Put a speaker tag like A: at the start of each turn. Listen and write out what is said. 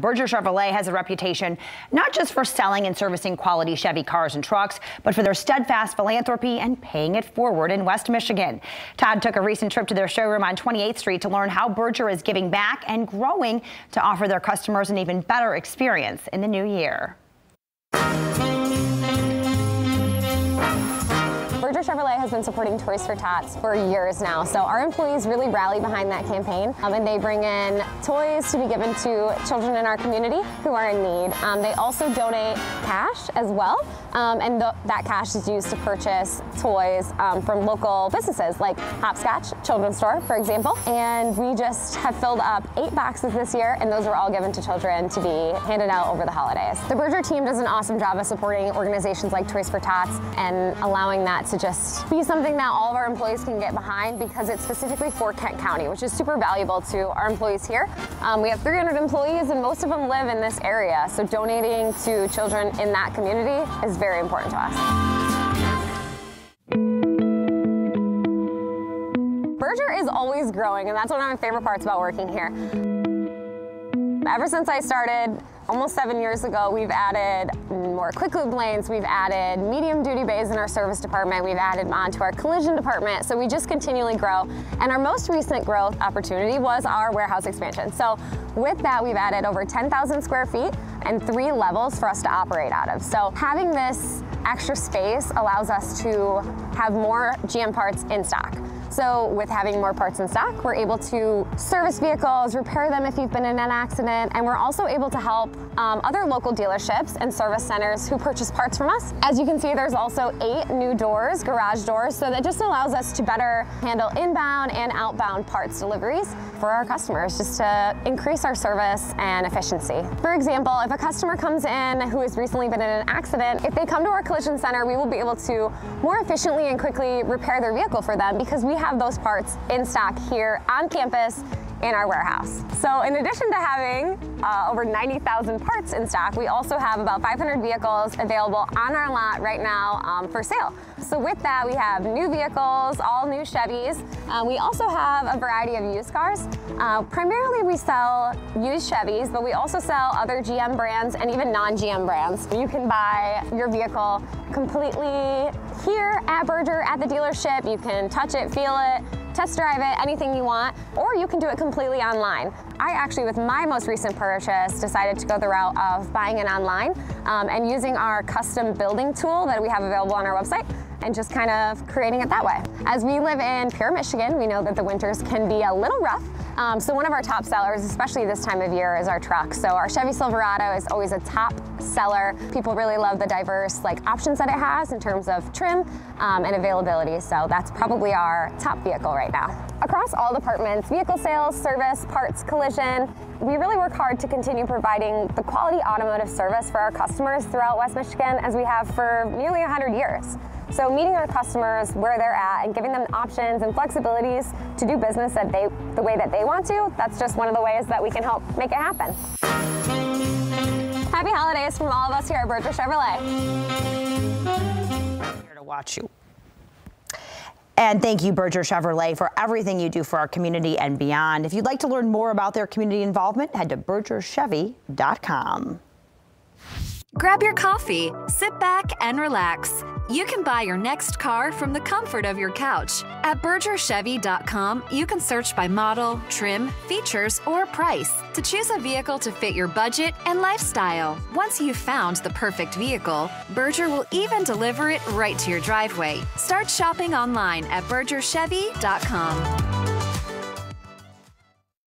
A: Berger Chevrolet has a reputation not just for selling and servicing quality Chevy cars and trucks, but for their steadfast philanthropy and paying it forward in West Michigan. Todd took a recent trip to their showroom on 28th Street to learn how Berger is giving back and growing to offer their customers an even better experience in the new year.
B: Chevrolet has been supporting Toys for Tots for years now, so our employees really rally behind that campaign, um, and they bring in toys to be given to children in our community who are in need. Um, they also donate cash as well, um, and th that cash is used to purchase toys um, from local businesses like Hopscotch Children's Store, for example. And we just have filled up eight boxes this year, and those were all given to children to be handed out over the holidays. The Berger team does an awesome job of supporting organizations like Toys for Tots and allowing that to just be something that all of our employees can get behind because it's specifically for Kent County, which is super valuable to our employees here. Um, we have 300 employees and most of them live in this area, so donating to children in that community is very important to us. Berger is always growing, and that's one of my favorite parts about working here. Ever since I started almost seven years ago, we've added more quick lube lanes, we've added medium duty bays in our service department, we've added on to our collision department, so we just continually grow. And our most recent growth opportunity was our warehouse expansion. So with that, we've added over 10,000 square feet and three levels for us to operate out of. So having this extra space allows us to have more GM parts in stock. So with having more parts in stock, we're able to service vehicles, repair them if you've been in an accident, and we're also able to help um, other local dealerships and service centers who purchase parts from us. As you can see, there's also eight new doors, garage doors, so that just allows us to better handle inbound and outbound parts deliveries for our customers, just to increase our service and efficiency. For example, if a customer comes in who has recently been in an accident, if they come to our collision center, we will be able to more efficiently and quickly repair their vehicle for them because we have those parts in stock here on campus in our warehouse. So in addition to having uh, over 90,000 parts in stock, we also have about 500 vehicles available on our lot right now um, for sale. So with that, we have new vehicles, all new Chevys. Um, we also have a variety of used cars. Uh, primarily we sell used Chevys, but we also sell other GM brands and even non-GM brands. You can buy your vehicle completely here at Berger at the dealership. You can touch it, feel it, test drive it, anything you want, or you can do it completely online. I actually, with my most recent purchase, decided to go the route of buying it online um, and using our custom building tool that we have available on our website and just kind of creating it that way. As we live in Pure, Michigan, we know that the winters can be a little rough. Um, so one of our top sellers, especially this time of year, is our truck. So our Chevy Silverado is always a top seller. People really love the diverse like options that it has in terms of trim um, and availability. So that's probably our top vehicle right now. Across all departments, vehicle sales, service, parts, collision, we really work hard to continue providing the quality automotive service for our customers throughout West Michigan as we have for nearly 100 years. So meeting our customers where they're at and giving them options and flexibilities to do business that they, the way that they want to, that's just one of the ways that we can help make it happen. Happy holidays from all of us here at Berger Chevrolet.
A: Here to watch you. And thank you, Berger Chevrolet, for everything you do for our community and beyond. If you'd like to learn more about their community involvement, head to bergerchevy.com.
C: Grab your coffee, sit back, and relax. You can buy your next car from the comfort of your couch. At BergerChevy.com, you can search by model, trim, features, or price to choose a vehicle to fit your budget and lifestyle. Once you've found the perfect vehicle, Berger will even deliver it right to your driveway. Start shopping online at BergerChevy.com.